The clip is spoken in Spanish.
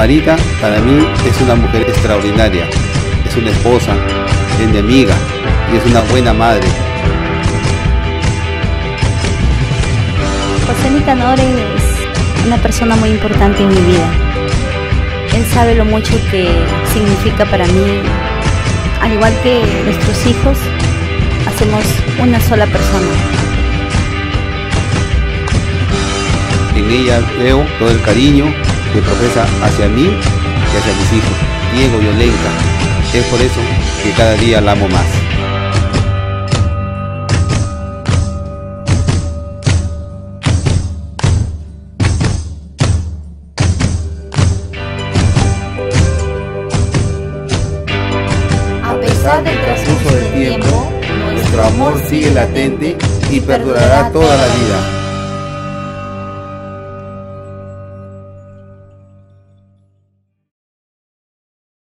Marita para mí es una mujer extraordinaria, es una esposa, es mi amiga y es una buena madre. José Nicanor es una persona muy importante en mi vida. Él sabe lo mucho que significa para mí, al igual que nuestros hijos, hacemos una sola persona. En ella veo todo el cariño que profesa hacia mí y hacia mis hijos, Diego y Olenka. Es por eso que cada día la amo más. A pesar del transcurso del tiempo, nuestro amor sigue latente y perdurará toda la vida.